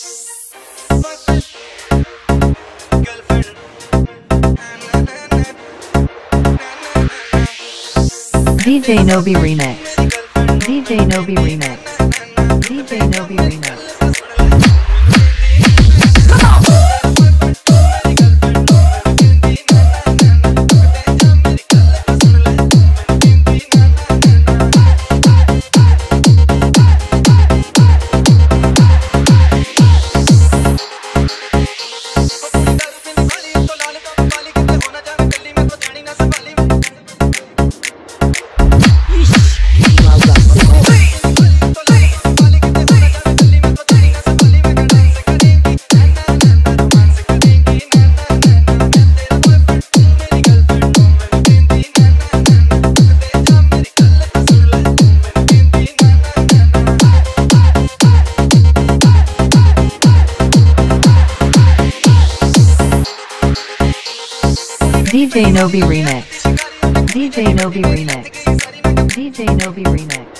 DJ Novi Remix. DJ Novi Remix. DJ Novi Remix. DJ Novi Remix. DJ Novi Remix. DJ Novi Remix.